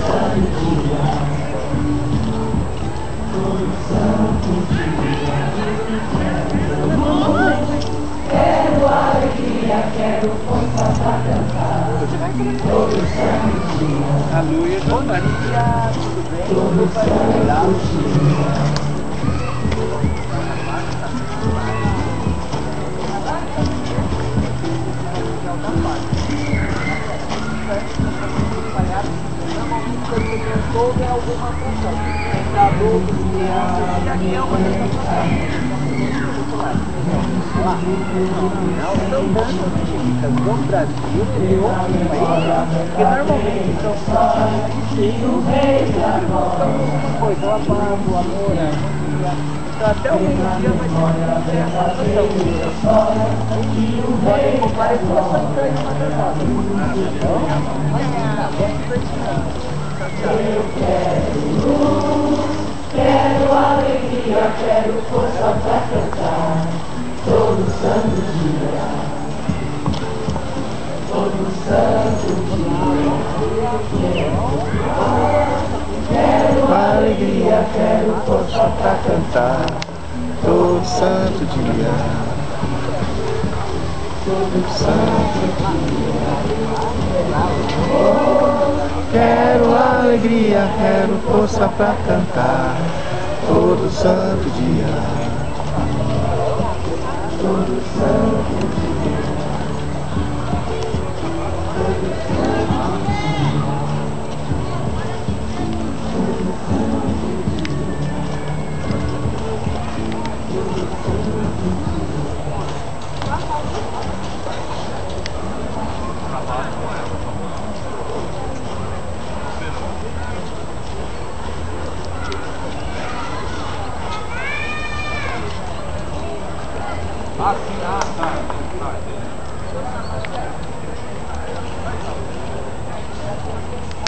Santo dia, todo santo dia. Aleluia, João Maria, tudo bem? Tudo bem? Houve alguma função. Entre adultos, crianças, e aqui é uma dessas funções. Não são tantas clínicas no Brasil e outros países que normalmente são só coisa, o amor, a harmonia. Até o meio-dia vai ter essa ação. Podem comparecer bastante na. Então, Eu quero luz, quero alegria, quero força pra cantar alegria, quero força pra cantar todo santo dia. todo santo Quero alegria, quero força pra cantar todo santo dia. todo santo Ah, sim, ah, tá. tá.